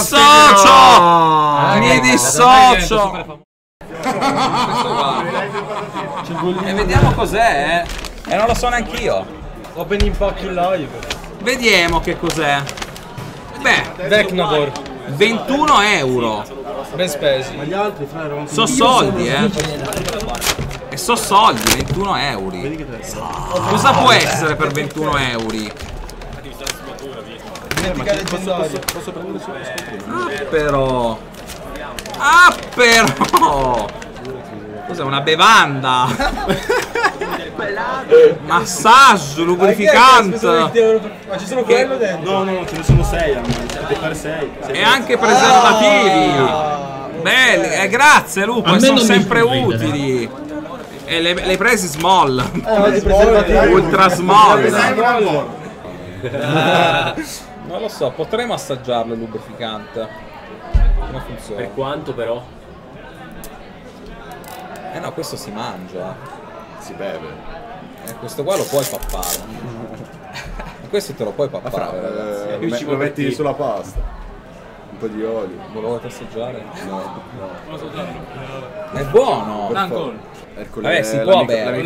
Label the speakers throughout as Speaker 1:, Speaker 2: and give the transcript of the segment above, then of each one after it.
Speaker 1: dissocio!
Speaker 2: Ah,
Speaker 1: Mi dissocio! E vediamo cos'è. eh. E non lo so neanch'io.
Speaker 3: Open Impact Live.
Speaker 1: Vediamo che cos'è. Beh,
Speaker 3: Vecnavor.
Speaker 1: 21 euro.
Speaker 3: Ben spesi.
Speaker 4: Ma gli altri, fra, erano
Speaker 1: So soldi, eh. E so soldi, 21 euro. Cosa può essere per 21 euro?
Speaker 3: Dimentica leggendario.
Speaker 4: Posso prendere solo lo scontrino?
Speaker 1: Ah, però. Ah, però. Cos'è una bevanda? Massaggio, lubrificante.
Speaker 3: Ma ci sono
Speaker 1: Che-
Speaker 3: quello dentro.
Speaker 4: No, no, no, ce ne sono 6 almeno. Potete fare 6.
Speaker 1: E anche preservativi. Belli, eh, grazie Lupo, sono sempre utili. E le, le hai presi small.
Speaker 3: Eh, preservativi.
Speaker 1: Ultra small.
Speaker 3: Eh.
Speaker 1: Non lo so, potremmo assaggiarlo il lubrificante. Come funziona?
Speaker 5: Per quanto però?
Speaker 1: Eh no, questo si mangia.
Speaker 6: Si beve.
Speaker 1: Eh, questo qua lo puoi pappare. questo te lo puoi pappare, ragazzi.
Speaker 6: Eh, me-
Speaker 5: cibo
Speaker 6: lo metti
Speaker 5: te.
Speaker 6: sulla pasta. Un po' di olio.
Speaker 1: Lo volete assaggiare?
Speaker 6: No,
Speaker 1: È buono!
Speaker 6: no. Ercole
Speaker 1: Vabbè, si
Speaker 6: è
Speaker 1: può
Speaker 6: l'amico-
Speaker 1: bere.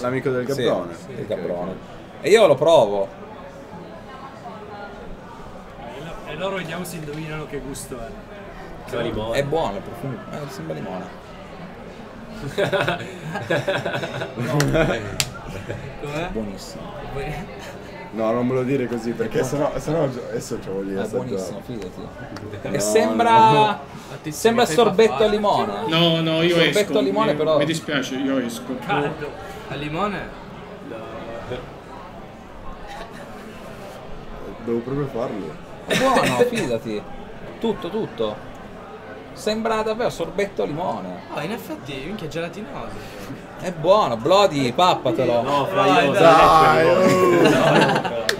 Speaker 6: l'amico del- del
Speaker 1: Sì,
Speaker 6: gabrone.
Speaker 1: sì, il gabrone. E io lo provo.
Speaker 7: E loro vediamo se indovinano che gusto è.
Speaker 5: Che limone.
Speaker 1: È buono il profumo. Eh, sembra limone. Buonissimo.
Speaker 6: No, non me lo dire così perché sennò, sennò adesso ci voglio
Speaker 1: È
Speaker 6: assaggiare.
Speaker 1: buonissimo, fidati.
Speaker 6: No,
Speaker 1: E sembra. Sembra sorbetto al limone.
Speaker 5: No, no, io
Speaker 1: Sorbetto
Speaker 5: esco.
Speaker 1: al limone,
Speaker 5: mi,
Speaker 1: però.
Speaker 5: mi dispiace, io esco.
Speaker 7: Caldo.
Speaker 8: Al limone?
Speaker 6: Devo proprio farlo.
Speaker 1: È buono, fidati. Tutto, tutto. Sembra davvero sorbetto al limone.
Speaker 8: Oh, in effetti, minchia, gelatinoso.
Speaker 1: È buono, Blodi, pappatelo.
Speaker 5: No, fra io
Speaker 6: Dai,
Speaker 5: no.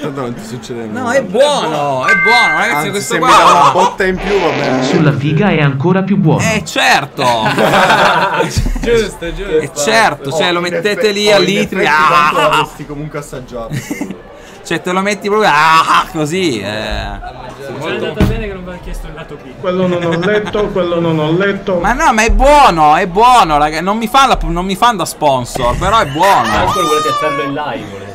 Speaker 6: Tanto non ti succede nulla.
Speaker 1: No, è buono, è buono, ragazzi,
Speaker 6: Anzi,
Speaker 1: questo
Speaker 6: dà una
Speaker 1: qua.
Speaker 6: botta in più va bene.
Speaker 9: Sulla figa è ancora più buono.
Speaker 1: Eh certo!
Speaker 8: Giusto, giusto.
Speaker 1: E certo, cioè
Speaker 6: Oh,
Speaker 1: lo
Speaker 6: in
Speaker 1: mettete
Speaker 6: effe-
Speaker 1: lì
Speaker 6: oh,
Speaker 1: a
Speaker 6: in
Speaker 1: litri.
Speaker 6: effetti tanto
Speaker 1: ah!
Speaker 6: l'avresti comunque assaggiato.
Speaker 1: Cioè te lo metti proprio ah, così. Eh.
Speaker 7: Che non mi ha chiesto il lato B.
Speaker 5: Quello non ho letto, quello non ho letto.
Speaker 1: Ma no, ma è buono, è buono, raga. Non mi fanno non mi fan da sponsor, però è buono.
Speaker 5: Ancora volete farlo in live? volete?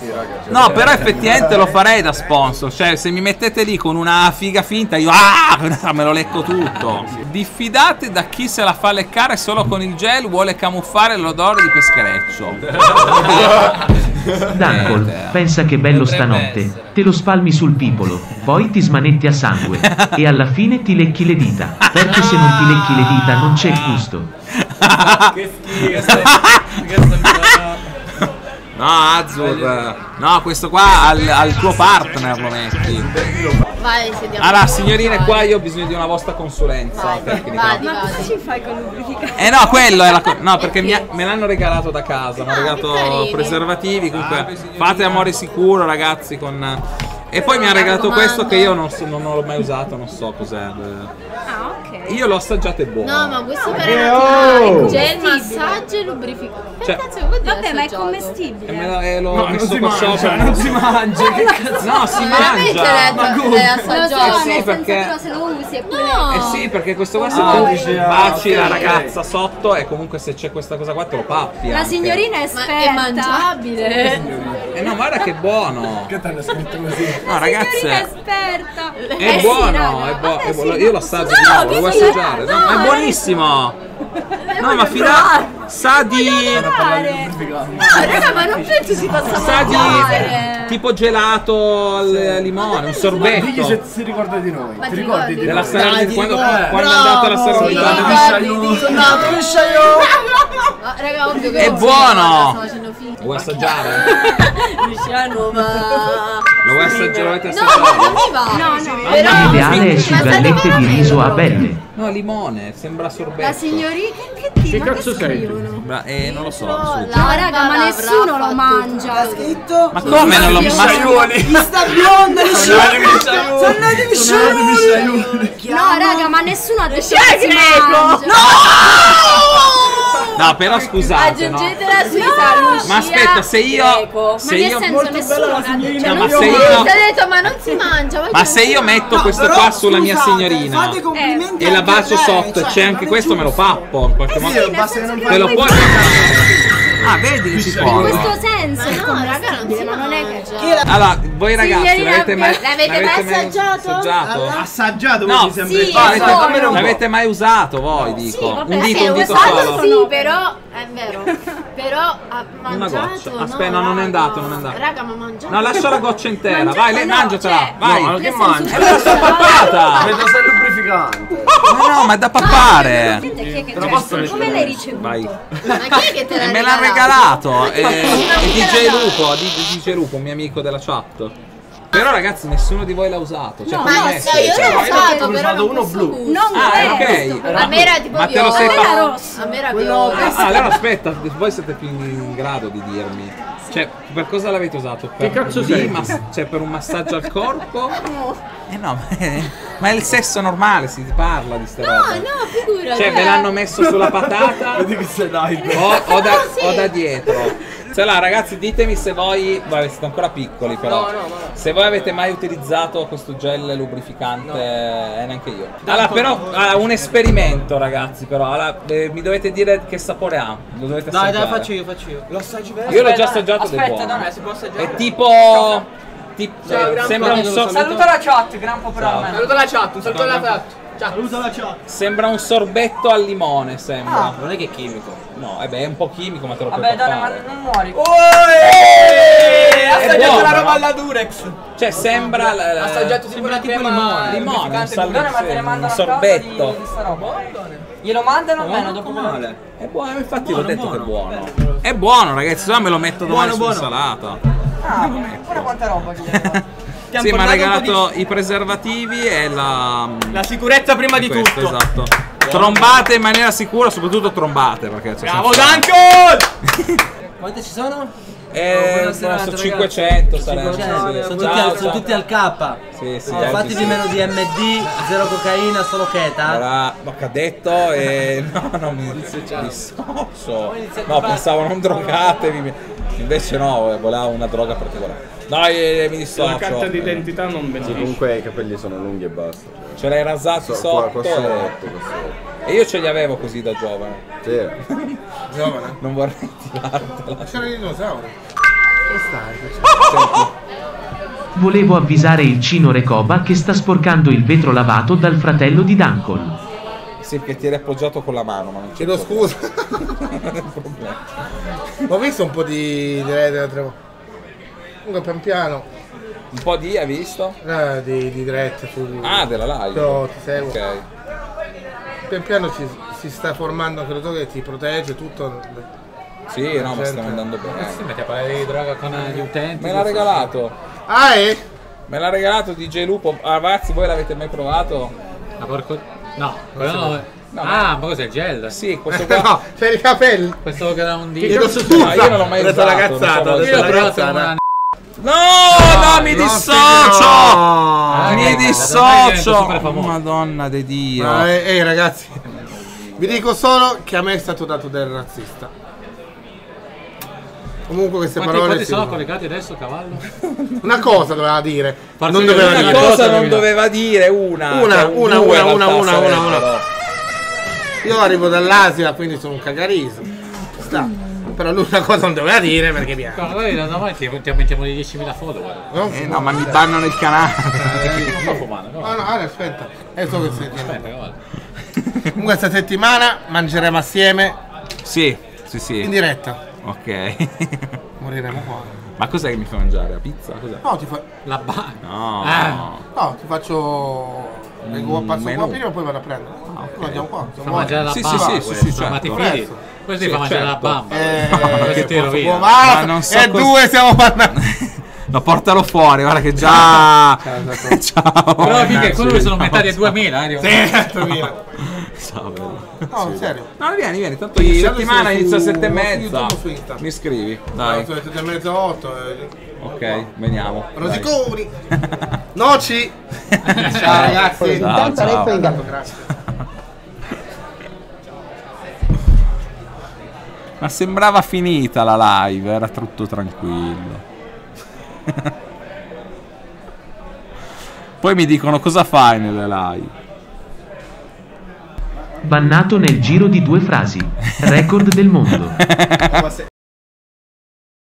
Speaker 1: No, però effettivamente lo farei da sponsor. Cioè, se mi mettete lì con una figa finta, io ah, me lo lecco tutto. Diffidate da chi se la fa leccare solo con il gel vuole camuffare l'odore di peschereccio.
Speaker 9: Dancol,
Speaker 1: Eh,
Speaker 9: pensa che bello stanotte.
Speaker 8: essere.
Speaker 9: Te lo spalmi sul pipolo, poi ti smanetti a sangue. e alla fine ti lecchi le dita. Perché se non ti lecchi le dita non c'è gusto.
Speaker 8: Che schifo.
Speaker 1: No, Azur. No, questo qua al, al tuo partner lo metti.
Speaker 10: Vai, sediamo.
Speaker 1: Allora, signorine, qua io ho bisogno di una vostra consulenza
Speaker 10: Vai,
Speaker 1: tecnica.
Speaker 10: vadi,
Speaker 11: Ma cosa ci fai con lubrificante?
Speaker 1: Eh no, quello è la co- No, perché mi ha- me l'hanno regalato da casa. Mi hanno
Speaker 10: Ah,
Speaker 1: regalato preservativi. Comunque, fate amore sicuro, ragazzi. Con. E poi mi ha regalato questo che io non, so- non l'ho mai usato, non so cos'è.
Speaker 11: Ah, ok.
Speaker 1: Io l'ho assaggiato e buono.
Speaker 10: No, ma questo per
Speaker 6: oh!
Speaker 10: gel massaggio e lubrificante.
Speaker 1: Cioè-
Speaker 10: cazzo
Speaker 11: Vabbè, ma è commestibile.
Speaker 1: me la, e l'ho
Speaker 4: No, non si mangia, non si mangia. Che cazzo?
Speaker 1: No, si
Speaker 10: Veramente
Speaker 1: mangia.
Speaker 4: Ma come?
Speaker 11: Lo so,
Speaker 10: assaggiato?
Speaker 1: sì, perché-
Speaker 11: però se lo usi è pure...
Speaker 10: No.
Speaker 1: Eh sì, perché questo qua se
Speaker 10: Ah,
Speaker 1: tu
Speaker 10: ok.
Speaker 1: baci la ragazza sotto e comunque se c'è questa cosa qua te lo pappi.
Speaker 11: La signorina è
Speaker 10: Ma
Speaker 11: esperta.
Speaker 10: è mangiabile.
Speaker 1: Eh no, guarda che buono.
Speaker 4: Che ti hanno scritto così?
Speaker 1: No, ragazze.
Speaker 11: esperta.
Speaker 1: È
Speaker 11: Eh sì,
Speaker 1: buono,
Speaker 11: raga.
Speaker 1: è buono,
Speaker 11: Vabbè,
Speaker 1: è buono.
Speaker 11: sì,
Speaker 1: Io lo assaggio
Speaker 11: posso-
Speaker 1: di
Speaker 11: No,
Speaker 1: nuovo, lo vuoi assaggiare? No,
Speaker 11: no,
Speaker 1: è
Speaker 11: no,
Speaker 1: buonissimo. No, ma fida
Speaker 11: provare.
Speaker 1: sa di.
Speaker 10: Ah, raga, ma non penso si possa
Speaker 1: sa di tipo gelato al limone, un
Speaker 4: Digli se
Speaker 1: sorbetto.
Speaker 4: si ricorda di noi. Ti ricordi di
Speaker 1: Della
Speaker 4: noi?
Speaker 1: Salernitana quando, quando è andata alla
Speaker 4: Bravo,
Speaker 1: Salernitana.
Speaker 4: sì,
Speaker 10: Ricordi
Speaker 4: sì,
Speaker 10: di- Ma raga, ovvio che
Speaker 1: È buono. Lo vuoi assaggiare?
Speaker 10: Luciano, ma...
Speaker 1: Lo vuoi assaggiare? Lo
Speaker 10: No, ma
Speaker 1: assaggiare?
Speaker 10: va.
Speaker 11: No, no.
Speaker 10: Però...
Speaker 9: L'ideale è gallette di riso a belle.
Speaker 1: No, limone, sembra sorbetto.
Speaker 11: La signorina che, che?
Speaker 5: Che
Speaker 11: Ma
Speaker 5: cazzo sei?
Speaker 11: scrivono?
Speaker 1: Bra- eh, non lo so.
Speaker 10: No.
Speaker 11: No, raga, ma nessuno lo mangia.
Speaker 4: Scritto?
Speaker 1: Ma come non lo
Speaker 4: Gli
Speaker 1: ma
Speaker 4: sciaioli.
Speaker 11: Mi sta bionda,
Speaker 4: Sono nati di sciaioli.
Speaker 11: No, raga, ma nessuno ha detto che si mangia.
Speaker 1: No, però scusate, no?
Speaker 10: Aggiungetela sui no.
Speaker 1: Ma aspetta, se io
Speaker 10: Greco.
Speaker 1: se
Speaker 10: ma
Speaker 1: io
Speaker 10: senso nessuno ha detto
Speaker 1: No, ma
Speaker 10: non
Speaker 1: se
Speaker 10: si
Speaker 1: io-
Speaker 10: detto ma non si mangia
Speaker 1: Ma se io metto
Speaker 10: mangia.
Speaker 1: questo
Speaker 2: però,
Speaker 1: qua sulla mia
Speaker 2: scusate,
Speaker 1: signorina
Speaker 2: fate complimenti
Speaker 1: e la bacio sotto
Speaker 2: cioè,
Speaker 1: c'è anche questo, me lo pappo in qualche
Speaker 10: Sì,
Speaker 1: modo. Te lo puoi
Speaker 10: fare-
Speaker 1: Ah, vedi che si
Speaker 11: In
Speaker 1: può.
Speaker 11: questo senso è
Speaker 10: No,
Speaker 11: come
Speaker 10: raga, non si
Speaker 11: ma non è che
Speaker 10: mangia.
Speaker 1: Allora, voi ragazzi
Speaker 10: Signorina,
Speaker 1: l'avete mai,
Speaker 10: l'avete mai assaggiato?
Speaker 1: assaggiato?
Speaker 3: Assaggiato
Speaker 1: No,
Speaker 3: sempre
Speaker 10: sì.
Speaker 1: L'avete mai usato voi, dico? un dito,
Speaker 10: sì,
Speaker 1: un dito solo.
Speaker 10: Sì, però è vero. Però ha
Speaker 1: Una
Speaker 10: mangiato.
Speaker 1: Aspetta, no, non è andato, non è andato.
Speaker 10: Raga, ma mangiato.
Speaker 1: No, lascia la goccia intera. Vai, lei mangiatela.
Speaker 10: cioè,
Speaker 1: Vai.
Speaker 3: No, che mangia?
Speaker 1: E allora sta pappata.
Speaker 6: Vedo sei lubrificante.
Speaker 1: Ma no, ma è da pappare.
Speaker 3: Posso
Speaker 11: cioè, come l'hai ricevuto?
Speaker 1: Vai.
Speaker 10: Ma chi è che te l'ha
Speaker 1: E me l'ha regalato. E, e DJ Lupo, di- DJ Lupo, un mio amico della chat. Però ragazzi, nessuno di voi l'ha usato. Cioè,
Speaker 11: No,
Speaker 10: Ma
Speaker 1: me?
Speaker 10: sì, io
Speaker 1: Cioè,
Speaker 10: l'ho usato,
Speaker 3: ne ho
Speaker 10: però
Speaker 3: usato uno blu.
Speaker 11: Non
Speaker 1: Ah, ok.
Speaker 10: A me era tipo
Speaker 1: Ma te lo sei
Speaker 10: viola.
Speaker 1: fatto-
Speaker 11: rosso.
Speaker 10: A me era
Speaker 2: Quello-
Speaker 10: viola.
Speaker 1: Ah, allora aspetta, voi siete più in grado di dirmi. Cioè, per cosa l'avete usato? Per,
Speaker 5: cazzo
Speaker 1: lì,
Speaker 5: sei?
Speaker 1: mas- cioè, per un massaggio al corpo? Eh no, ma è, ma è il sesso normale, si parla di ste
Speaker 10: No,
Speaker 1: robe.
Speaker 10: no, figurati.
Speaker 1: Cioè, ve l'hanno messo sulla patata
Speaker 3: Vedi che sei dai.
Speaker 1: o, o da, o da dietro. Cioè là, ragazzi, ditemi se voi. Vabbè, siete ancora piccoli, però.
Speaker 8: No, no, no.
Speaker 1: Se voi avete mai utilizzato questo gel lubrificante, eh, neanche io. Allora, però, ah, un esperimento, ragazzi. Però, allora, eh, mi dovete dire che sapore ha. Lo dovete
Speaker 8: Dai,
Speaker 1: assaggiare.
Speaker 8: dai, faccio io, faccio io.
Speaker 3: Lo assaggi vero?
Speaker 1: Io l'ho già assaggiato
Speaker 8: Aspetta,
Speaker 1: buono.
Speaker 8: no, no, si può assaggiare.
Speaker 1: È tipo. tipo
Speaker 8: Ciao, gran
Speaker 1: sembra un, sor-
Speaker 8: Saluta la chat, gran po' per
Speaker 1: Ciao.
Speaker 8: me. Saluta la chat, un saluto alla chat. Ciao.
Speaker 3: Saluta la chat.
Speaker 1: sembra un sorbetto al limone. Sembra.
Speaker 8: Non è che è chimico.
Speaker 1: No, eh beh, è un po' chimico, ma te lo
Speaker 8: Vabbè,
Speaker 1: puoi
Speaker 8: dai, ma non muori.
Speaker 1: È
Speaker 8: assaggiato
Speaker 1: buono,
Speaker 8: la roba
Speaker 1: no?
Speaker 8: alla Durex.
Speaker 1: Cioè, sembra. la- la-
Speaker 8: Assaggiato tipo una
Speaker 1: tipo
Speaker 8: crema
Speaker 1: limone, limone, un,
Speaker 8: lubrificante
Speaker 1: sal-
Speaker 8: Madonna, ma te ne
Speaker 1: un
Speaker 8: mandano a casa
Speaker 1: sorbetto.
Speaker 8: di, di sta roba. Glielo mandano o meno dopo
Speaker 1: male. È buono, infatti l'ho detto che è buono. È buono, ragazzi, se no me lo metto domani sull'insalata.
Speaker 8: Ah, guarda quanta roba. Ti han
Speaker 1: Sì, mi ha regalato i preservativi e la.
Speaker 8: La sicurezza prima di
Speaker 1: questo,
Speaker 8: tutto.
Speaker 1: esatto. Trombate in maniera sicura, soprattutto trombate. Perché c'è
Speaker 8: Bravo Duncan!
Speaker 2: Quante ci sono?
Speaker 1: Eh,
Speaker 2: Buona serata,
Speaker 1: so
Speaker 2: ragazzi.
Speaker 1: 500 sarebbe.
Speaker 2: Cioè,
Speaker 1: sì.
Speaker 2: sono, tutti al, sono tutti al K.
Speaker 1: Sì, sì, oggi
Speaker 2: fatevi
Speaker 1: sì.
Speaker 2: meno di MD, zero cocaina, solo cheta.
Speaker 1: Ora, ma che ha detto e no, non mi dissocio. No, pensavo non drogatevi. Invece no, voleva una droga particolare. Dai, eh, mi dissocio.
Speaker 5: La carta d'identità non beneficia.
Speaker 6: Comunque i capelli sono lunghi e basta. cioè.
Speaker 1: Ce l'hai rasati
Speaker 6: So-
Speaker 1: sotto.
Speaker 6: qua, qua
Speaker 1: e-
Speaker 6: sotto, qua sotto.
Speaker 1: E io ce li avevo così da giovane.
Speaker 6: Sì.
Speaker 4: Giovane.
Speaker 1: Non vorrei tirartela.
Speaker 4: C'era il dinosauro.
Speaker 9: Volevo avvisare il Cino Recoba che sta sporcando il vetro lavato dal fratello di Dankol.
Speaker 1: Sì, perché ti eri appoggiato con la mano, ma non c'è
Speaker 4: Chiedo scusa.
Speaker 1: problema.
Speaker 4: Ho visto un po' di Comunque pian piano.
Speaker 1: Un po' di, hai visto?
Speaker 4: eh, di, di dirette su.
Speaker 1: Ah, della live.
Speaker 4: Però ti seguo.
Speaker 1: Ok.
Speaker 4: Pian piano ci, si sta formando anche lo che ti protegge tutto.
Speaker 1: Sì, no, ma stiamo andando bene.
Speaker 7: Sì, metti a parlare di droga con eh, gli utenti.
Speaker 1: Me l'ha regalato.
Speaker 4: Ah, eh?
Speaker 1: Me l'ha regalato DJ Lupo. Ah, ragazzi, voi l'avete mai provato?
Speaker 7: Ma porco... No, quello no.
Speaker 1: No,
Speaker 7: ah, ma cos'è il gel?
Speaker 1: Sì, questo qua.
Speaker 4: no, per i capelli.
Speaker 7: Questo che era un dito.
Speaker 4: Chiedo scusa.
Speaker 1: No, io non l'ho mai
Speaker 4: Ho detto la cazzata,
Speaker 1: so
Speaker 7: Io
Speaker 4: la
Speaker 7: l'ho provato una
Speaker 1: No, no, mi dissocio!
Speaker 7: Ah,
Speaker 1: Mi dissocio! Madonna di Dio.
Speaker 4: Ma, eh, ehi ragazzi, vi dico solo che a me è stato dato del razzista. Comunque queste
Speaker 7: Quanti,
Speaker 4: parole
Speaker 7: quanti sono collegati adesso, cavallo?
Speaker 4: Una cosa doveva dire,
Speaker 7: Farsi
Speaker 4: non doveva
Speaker 1: Una
Speaker 4: dire.
Speaker 7: cosa
Speaker 1: cosa non doveva dire, una.
Speaker 4: Una,
Speaker 1: cioè,
Speaker 4: una, una, una, una, una, una. Io arrivo dall'Asia, quindi sono un cagariso. Ci Sta. Però lui una cosa non doveva dire perché piano.
Speaker 7: No, noi da domani ti, ti aumentiamo di 10.000 follower.
Speaker 4: No?
Speaker 1: Eh no, ma mi bannano il canale.
Speaker 7: Non sto fumando, no?
Speaker 4: Ah, no, ah, aspetta. Eh, so che stai dicendo. Comunque questa settimana mangeremo assieme
Speaker 1: Sì, sì, sì.
Speaker 4: in diretta.
Speaker 1: Ok.
Speaker 4: Moriremo qua.
Speaker 1: Ma cos'è che mi fa mangiare? La pizza? Cos'è?
Speaker 4: No, ti, fa...
Speaker 7: La ba...
Speaker 1: No.
Speaker 7: Ah.
Speaker 4: no, ti faccio. Vengo,
Speaker 1: Mm,
Speaker 4: passo
Speaker 1: menù.
Speaker 4: qua prima e poi vado a prendere.
Speaker 1: Ah, ok.
Speaker 4: Noi andiamo qua.
Speaker 7: Fa mangiare la
Speaker 1: Sì,
Speaker 7: bamba.
Speaker 1: sì, sì, sì, sì,
Speaker 7: Ma ti
Speaker 1: certo.
Speaker 7: fidi? Questo
Speaker 1: Sì,
Speaker 7: fa mangiare la
Speaker 1: certo.
Speaker 7: bamba.
Speaker 4: Eh,
Speaker 7: Questo ti rovina.
Speaker 4: Ma,
Speaker 1: Ma non so
Speaker 4: e
Speaker 1: cos-
Speaker 4: due stiamo parlando.
Speaker 1: No, portalo fuori, guarda che già. Ciao.
Speaker 7: Però finché quello sono metà dei 2000, eh.
Speaker 4: Sì, 3000.
Speaker 1: Ciao, bello.
Speaker 4: No, serio.
Speaker 1: No, vieni, vieni, tanto
Speaker 4: siamo
Speaker 1: settimana inizia a
Speaker 4: su-
Speaker 1: sette e
Speaker 4: su
Speaker 1: mezza. Mi scrivi,
Speaker 4: Dai. Sono e mezza, otto. eh.
Speaker 1: Ok, veniamo.
Speaker 4: Rosiconi. Noci. Ciao ragazzi.
Speaker 1: Ciao, ciao.
Speaker 4: Tanto, grazie.
Speaker 1: Ma sembrava finita la live, era tutto tranquillo. Poi mi dicono cosa fai nelle live.
Speaker 9: Bannato nel giro di due frasi. Record del mondo.